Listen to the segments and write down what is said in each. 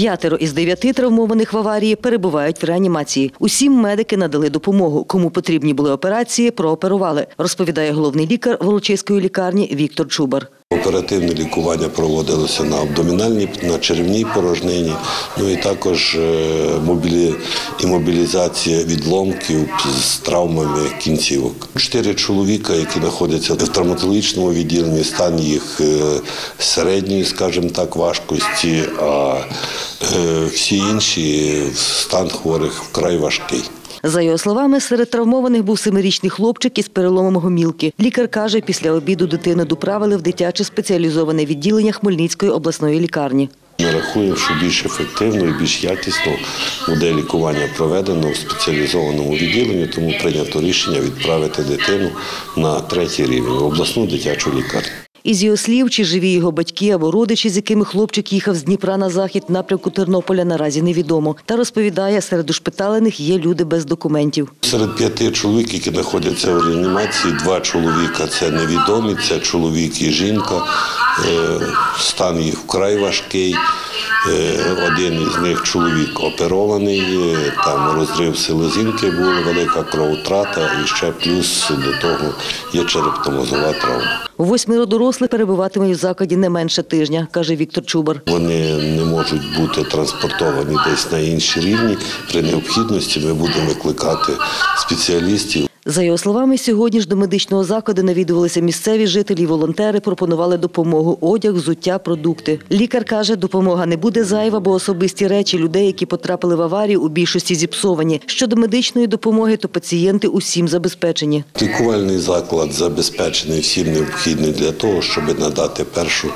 П'ятеро із дев'яти травмованих в аварії перебувають в реанімації. Усім медики надали допомогу. Кому потрібні були операції, прооперували, розповідає головний лікар Волочиської лікарні Віктор Чубар. Оперативне лікування проводилося на абдомінальній, на черевній порожнині, ну і також е, мобілі, імобілізація відломків з травмами кінцівок. Чотири чоловіка, які знаходяться в травматологічному відділенні, стан їх е, середньої, скажімо так, важкості, а е, всі інші стан хворих вкрай важкий. За його словами, серед травмованих був семирічний хлопчик із переломом гомілки. Лікар каже, після обіду дитину доправили в дитяче спеціалізоване відділення Хмельницької обласної лікарні. Ми рахуємо, що більш ефективно і більш якісно буде лікування проведено в спеціалізованому відділенні, тому прийнято рішення відправити дитину на третій рівень в обласну дитячу лікарню. Із його слів, чи живі його батьки або родичі, з якими хлопчик їхав з Дніпра на захід напрямку Тернополя, наразі невідомо. Та розповідає, серед ушпиталених є люди без документів. Серед п'яти чоловік, які знаходяться в реанімації, два чоловіка це невідомі, це чоловік і жінка. Е, Стан їх вкрай важкий. Е, Один із них чоловік оперований, е, там розрив селезінки була, велика кровотрата і ще плюс до того є черепно-мозгова травма. Восьмеро дорослих перебуватимуть в закладі не менше тижня, каже Віктор Чубар. Вони не можуть бути транспортовані десь на інші рівні. При необхідності ми будемо викликати спеціалістів. За його словами, сьогодні ж до медичного закладу навідувалися місцеві жителі і волонтери, пропонували допомогу, одяг, взуття, продукти. Лікар каже, допомога не буде зайва, бо особисті речі людей, які потрапили в аварію, у більшості зіпсовані. Щодо медичної допомоги, то пацієнти усім забезпечені. Лікувальний заклад забезпечений всім необхідним для того, щоб надати першу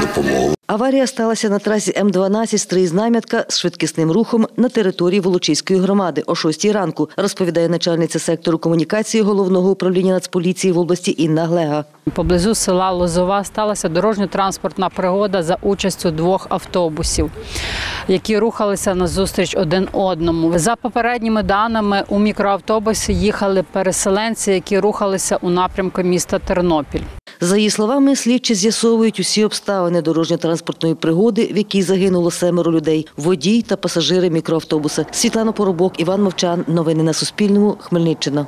допомогу. Аварія сталася на трасі М-12 Стрий-Знам'ятка з швидкісним рухом на території Волочиської громади о 6 ранку, розповідає начальниця сектору комунікації головного управління Нацполіції в області Інна Глега. Поблизу села Лозова сталася дорожньо-транспортна пригода за участю двох автобусів, які рухалися назустріч один одному. За попередніми даними, у мікроавтобусі їхали переселенці, які рухалися у напрямку міста Тернопіль. За її словами, слідчі з'ясовують усі обставини дорожньо-транспортної пригоди, в якій загинуло семеро людей, водій та пасажири мікроавтобуса. Світлана Поробок, Іван Мовчан. Новини на Суспільному. Хмельниччина.